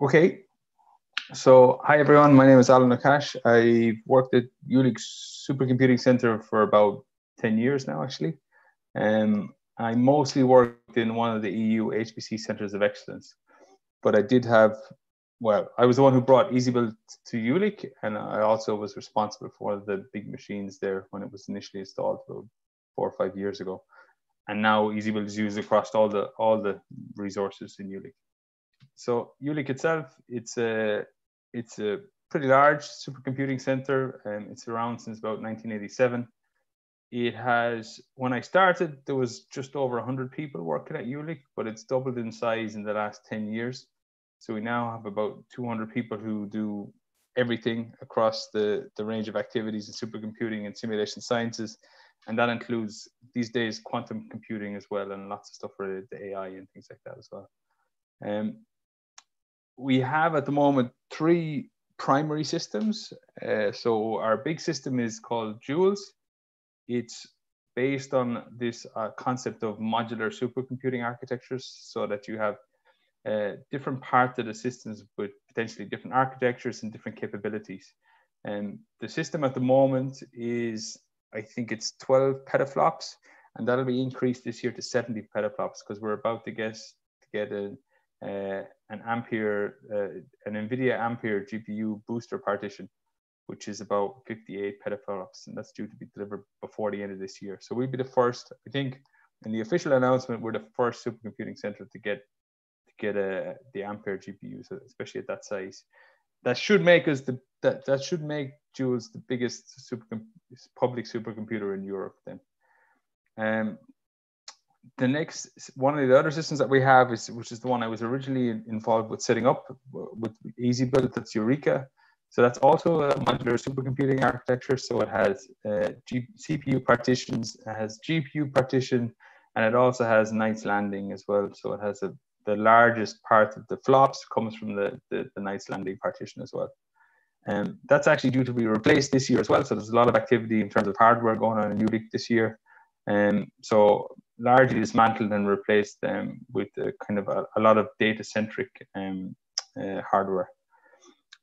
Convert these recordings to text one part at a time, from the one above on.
Okay. So, hi everyone. My name is Alan O'Cais. I've worked at Jülich Supercomputing Center for about 10 years now, actually. Um, I mostly worked in one of the EU HPC centers of excellence, but I did have, well, I was the one who brought EasyBuild to Jülich, and I also was responsible for one of the big machines there when it was initially installed four or five years ago. And now EasyBuild is used across all the all the resources in Jülich. So Jülich itself, it's a it's a pretty large supercomputing center, and it's around since about 1987. It has when I started, there was just over 100 people working at Jülich, but it's doubled in size in the last 10 years. So we now have about 200 people who do everything across the, the range of activities in supercomputing and simulation sciences. And that includes these days quantum computing as well, and lots of stuff related to AI and things like that as well. Um, we have at the moment three primary systems. Uh, so our big system is called JUWELS. It's based on this uh, concept of modular supercomputing architectures so that you have uh, different parts of the systems with potentially different architectures and different capabilities. And the system at the moment is, I think it's 12 petaflops, and that'll be increased this year to 70 petaflops because we're about to get to get a, uh, an Ampere, uh, an NVIDIA Ampere GPU booster partition, which is about 58 petaflops, and that's due to be delivered before the end of this year. So we'll be the first, I think, in the official announcement, we're the first supercomputing center to get to get a the Ampere GPUs, especially at that size. That should make us the that that should make JUWELS the biggest super public supercomputer in Europe. Then, um, the next one of the other systems that we have is which is the one I was originally involved with setting up with EasyBuild. That's JURECA. So that's also a modular supercomputing architecture. So it has uh, G- CPU partitions, it has GPU partition, and it also has Knights Landing as well. So it has a, the largest part of the flops comes from the, the, the Knights Landing partition as well. And um, that's actually due to be replaced this year as well. So there's a lot of activity in terms of hardware going on in Jülich this year. Um, so largely dismantled and replaced um, with a kind of a, a lot of data centric um, uh, hardware.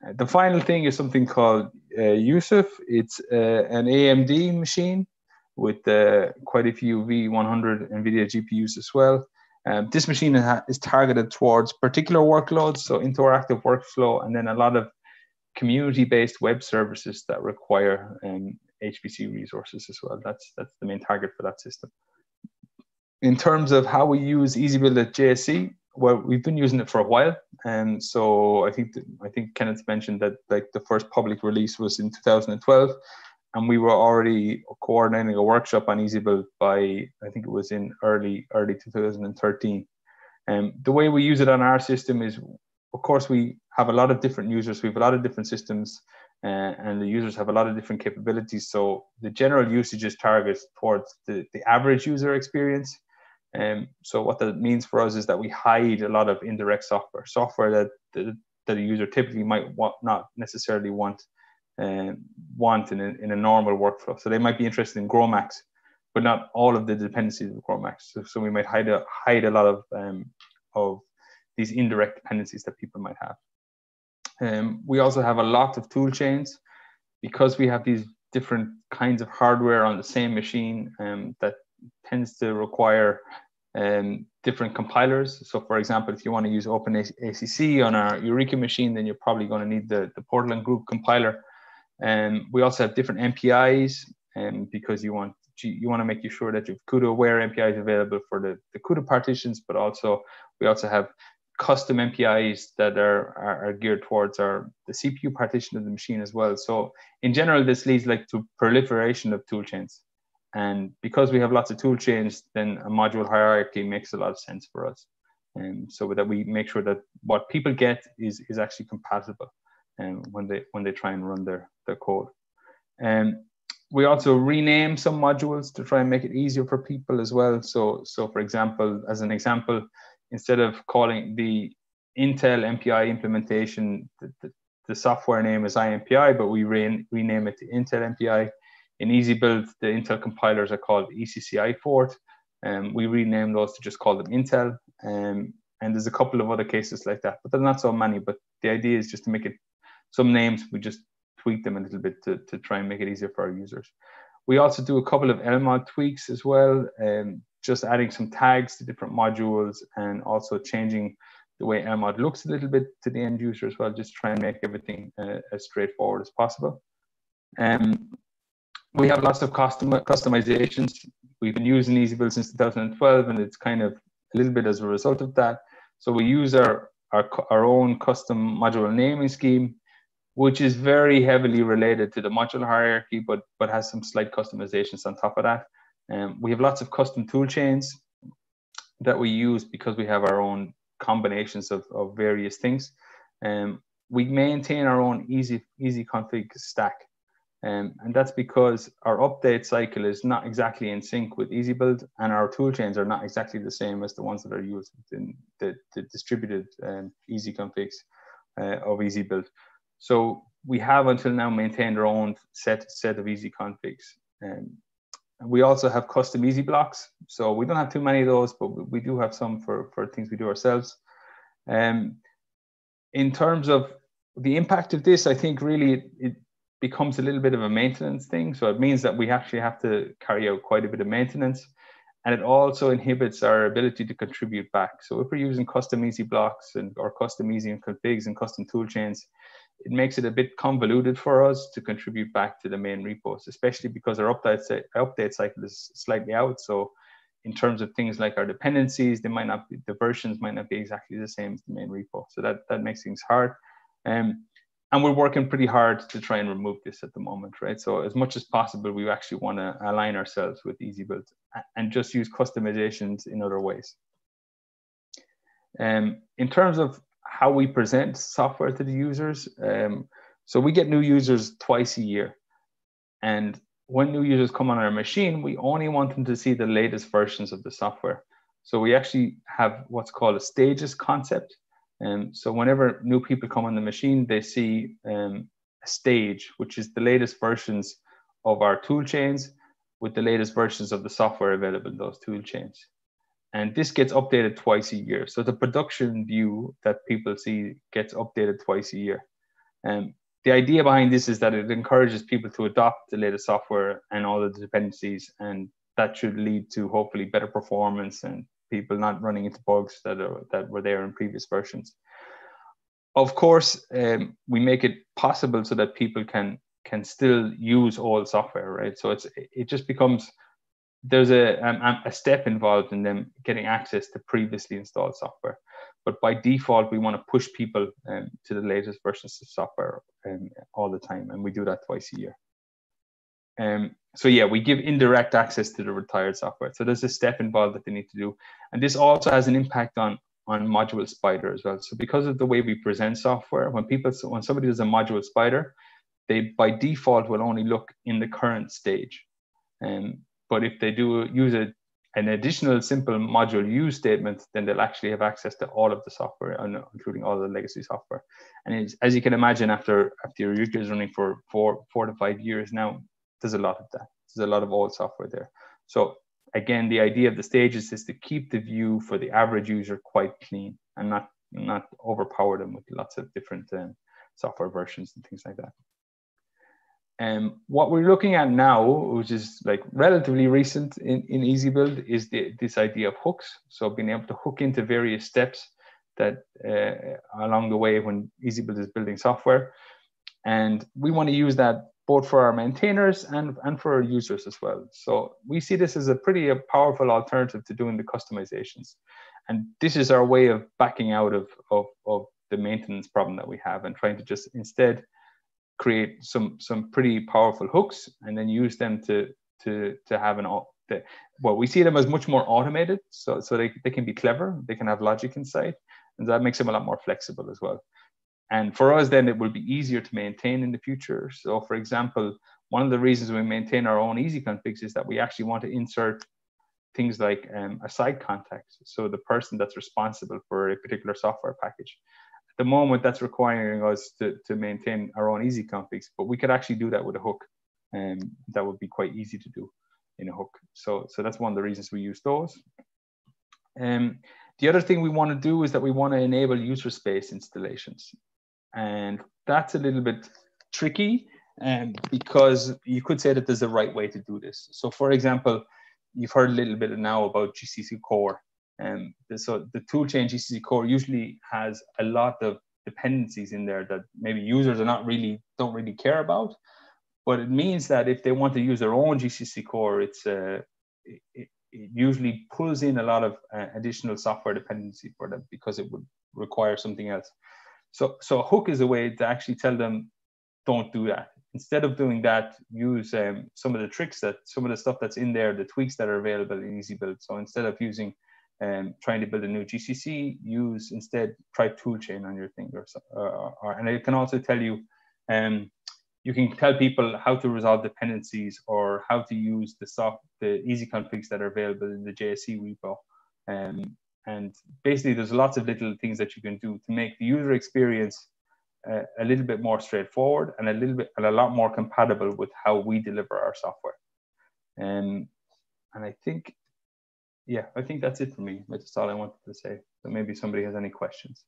Uh, the final thing is something called uh, JUSUF. It's uh, an AMD machine with uh, quite a few V100 NVIDIA GPUs as well. Um, this machine is targeted towards particular workloads, so interactive workflow, and then a lot of community-based web services that require um, HPC resources as well. That's that's the main target for that system in terms of how we use EasyBuild at JSC, well, we've been using it for a while, and so I think I think Kenneth mentioned that like the first public release was in 2012, and we were already coordinating a workshop on EasyBuild by I think it was in early early 2013. And um, the way we use it on our system is, of course, we have a lot of different users. We have a lot of different systems, uh, and the users have a lot of different capabilities. So the general usage is targeted towards the, the average user experience um, so what that means for us is that we hide a lot of indirect software, software that the, that a user typically might want, not necessarily want uh, want in a, in a normal workflow. So they might be interested in GROMACS, but not all of the dependencies of GROMACS. So, so we might hide a, hide a lot of um, of these indirect dependencies that people might have. Um, we also have a lot of tool chains because we have these different kinds of hardware on the same machine um, that tends to require um, different compilers. So for example, if you want to use OpenACC on our JURECA machine, then you're probably going to need the, the Portland group compiler. And um, we also have different MPIs um, because you want you want to make sure that you have CUDA aware MPIs available for the, the CUDA partitions, but also we also have custom MPIs that are, are, are, geared towards our the CPU partition of the machine as well. So in general, this leads like to proliferation of tool chains. And because we have lots of tool chains, then a module hierarchy makes a lot of sense for us. And so that we make sure that what people get is, is actually compatible and um, when they when they try and run their, their code. And we also rename some modules to try and make it easier for people as well. So so for example, as an example, instead of calling the Intel MPI implementation, the, the, the software name is IMPI, but we re- rename it to Intel MPI in EasyBuild, the Intel compilers are called icc ifort. Um, we rename those to just call them Intel. Um, and there's a couple of other cases like that, but there's not so many. But the idea is just to make it some names, we just tweak them a little bit to, to try and make it easier for our users. We also do a couple of LMOD tweaks as well, um, just adding some tags to different modules and also changing the way LMOD looks a little bit to the end user as well, just try and make everything uh, as straightforward as possible. Um, we have lots of custom customizations. We've been using EasyBuild since 2012, and it's kind of a little bit as a result of that. So we use our, our, our own custom module naming scheme, which is very heavily related to the module hierarchy, but, but has some slight customizations on top of that. Um, we have lots of custom tool chains that we use because we have our own combinations of, of various things. Um, we maintain our own easy easy config stack um, and that's because our update cycle is not exactly in sync with EasyBuild, and our tool chains are not exactly the same as the ones that are used in the, the distributed um, easy configs uh, of EasyBuild. So we have until now maintained our own set set of easy configs. Um, we also have custom easy blocks. So we don't have too many of those, but we do have some for, for things we do ourselves. Um, in terms of the impact of this, I think really it, it becomes a little bit of a maintenance thing. So it means that we actually have to carry out quite a bit of maintenance. And it also inhibits our ability to contribute back. So if we're using custom easy blocks and or custom easy configs and custom tool chains, it makes it a bit convoluted for us to contribute back to the main repos, especially because our update, update cycle is slightly out. So in terms of things like our dependencies, they might not be, the versions might not be exactly the same as the main repo. So that, that makes things hard. Um, and we're working pretty hard to try and remove this at the moment, right? So as much as possible, we actually want to align ourselves with EasyBuild and just use customizations in other ways. Um, in terms of how we present software to the users, um, so we get new users twice a year. And when new users come on our machine, we only want them to see the latest versions of the software. So we actually have what's called a stages concept. Um, so whenever new people come on the machine, they see um, a stage, which is the latest versions of our tool chains with the latest versions of the software available in those tool chains. And this gets updated twice a year. So the production view that people see gets updated twice a year. Um, the idea behind this is that it encourages people to adopt the latest software and all the dependencies, and that should lead to hopefully better performance and people not running into bugs that are, that were there in previous versions. Of course, um, we make it possible so that people can can still use old software, right? So it's it just becomes there's a um, a step involved in them getting access to previously installed software. But by default, we want to push people um, to the latest versions of software um, all the time, and we do that twice a year. Um, so yeah, we give indirect access to the retired software. So there's a step involved that they need to do. And this also has an impact on, on module spider as well. So because of the way we present software, when people, when somebody does a module spider, they by default will only look in the current stage. Um, but if they do use a, an additional simple module use statement, then they'll actually have access to all of the software, including all the legacy software. And as you can imagine, after after your user is running for four four to five years now, there's a lot of that. There's a lot of old software there. So again, the idea of the stages is to keep the view for the average user quite clean and not not overpower them with lots of different um, software versions and things like that. Um, what we're looking at now, which is like relatively recent in, in EasyBuild, is the, this idea of hooks. So being able to hook into various steps that uh, along the way when EasyBuild is building software. And we want to use that both for our maintainers and, and for our users as well. So we see this as a pretty a powerful alternative to doing the customizations. And this is our way of backing out of, of, of the maintenance problem that we have and trying to just instead create some some pretty powerful hooks and then use them to to to have an the, well we see them as much more automated so so they, they can be clever they can have logic inside and that makes them a lot more flexible as well and for us, then it will be easier to maintain in the future. So, for example, one of the reasons we maintain our own easy configs is that we actually want to insert things like um, a side contact. So, the person that's responsible for a particular software package. The moment, that's requiring us to, to maintain our own easy configs, but we could actually do that with a hook. And um, that would be quite easy to do in a hook. So, so that's one of the reasons we use those. Um, the other thing we want to do is that we want to enable user space installations. And that's a little bit tricky and um, because you could say that there's a right way to do this. So for example, you've heard a little bit now about GCC core. Um, so the toolchain GCC core usually has a lot of dependencies in there that maybe users are not really, don't really care about. But it means that if they want to use their own GCC core, it's uh, it, it, usually pulls in a lot of uh, additional software dependency for them because it would require something else. So, so a hook is a way to actually tell them, don't do that. Instead of doing that, use um, some of the tricks that some of the stuff that's in there, the tweaks that are available in EasyBuild. So instead of using um, trying to build a new GCC, use instead try toolchain on your thing or, or, or and it can also tell you um, you can tell people how to resolve dependencies or how to use the soft the easy configs that are available in the JSC repo. Um, and basically, there's lots of little things that you can do to make the user experience uh, a little bit more straightforward and a little bit and a lot more compatible with how we deliver our software. Um, and I think, yeah, I think that's it for me. That's all I wanted to say. So maybe somebody has any questions.